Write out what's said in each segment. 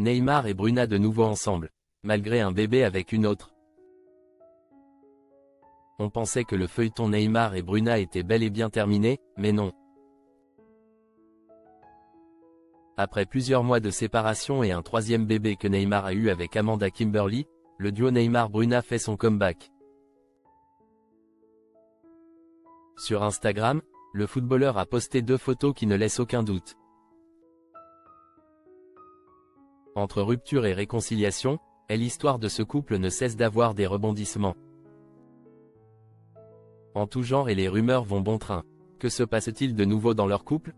Neymar et Bruna de nouveau ensemble, malgré un bébé avec une autre. On pensait que le feuilleton Neymar et Bruna était bel et bien terminé, mais non. Après plusieurs mois de séparation et un troisième bébé que Neymar a eu avec Amanda Kimberly, le duo Neymar-Bruna fait son comeback. Sur Instagram, le footballeur a posté deux photos qui ne laissent aucun doute. Entre rupture et réconciliation, et l'histoire de ce couple ne cesse d'avoir des rebondissements. En tout genre et les rumeurs vont bon train. Que se passe-t-il de nouveau dans leur couple?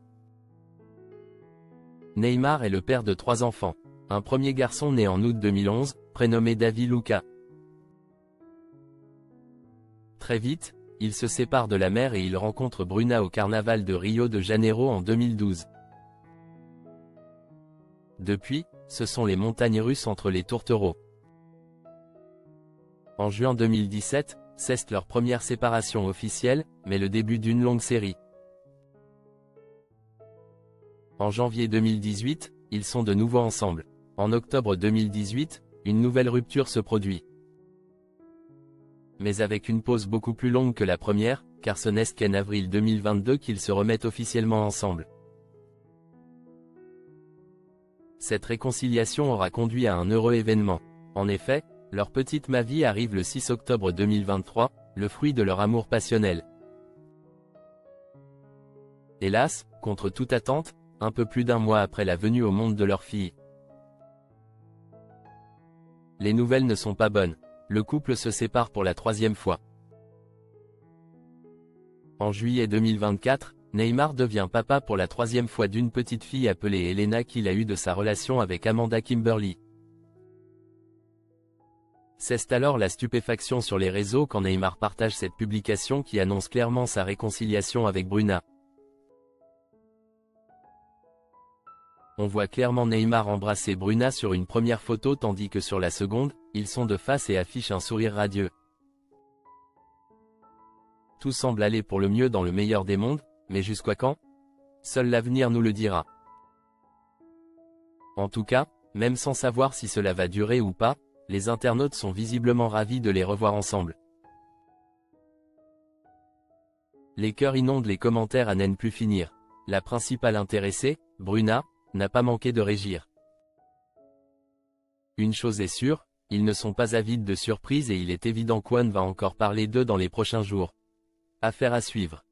Neymar est le père de trois enfants. Un premier garçon né en août 2011, prénommé David Luca. Très vite, il se sépare de la mère et il rencontre Bruna au carnaval de Rio de Janeiro en 2012. Depuis, ce sont les montagnes russes entre les tourtereaux. En juin 2017, cesse leur première séparation officielle, mais le début d'une longue série. En janvier 2018, ils sont de nouveau ensemble. En octobre 2018, une nouvelle rupture se produit. Mais avec une pause beaucoup plus longue que la première, car ce n'est qu'en avril 2022 qu'ils se remettent officiellement ensemble. Cette réconciliation aura conduit à un heureux événement. En effet, leur petite Mavi arrive le 6 octobre 2023, le fruit de leur amour passionnel. Hélas, contre toute attente, un peu plus d'un mois après la venue au monde de leur fille. Les nouvelles ne sont pas bonnes. Le couple se sépare pour la troisième fois. En juillet 2024, Neymar devient papa pour la troisième fois d'une petite fille appelée Elena qu'il a eu de sa relation avec Amanda Kimberly. C'est alors la stupéfaction sur les réseaux quand Neymar partage cette publication qui annonce clairement sa réconciliation avec Bruna. On voit clairement Neymar embrasser Bruna sur une première photo tandis que sur la seconde, ils sont de face et affichent un sourire radieux. Tout semble aller pour le mieux dans le meilleur des mondes, mais jusqu'à quand? Seul l'avenir nous le dira. En tout cas, même sans savoir si cela va durer ou pas, les internautes sont visiblement ravis de les revoir ensemble. Les cœurs inondent les commentaires à n'en plus finir. La principale intéressée, Bruna, n'a pas manqué de régir. Une chose est sûre, ils ne sont pas avides de surprises et il est évident qu'Wan va encore parler d'eux dans les prochains jours. Affaire à suivre.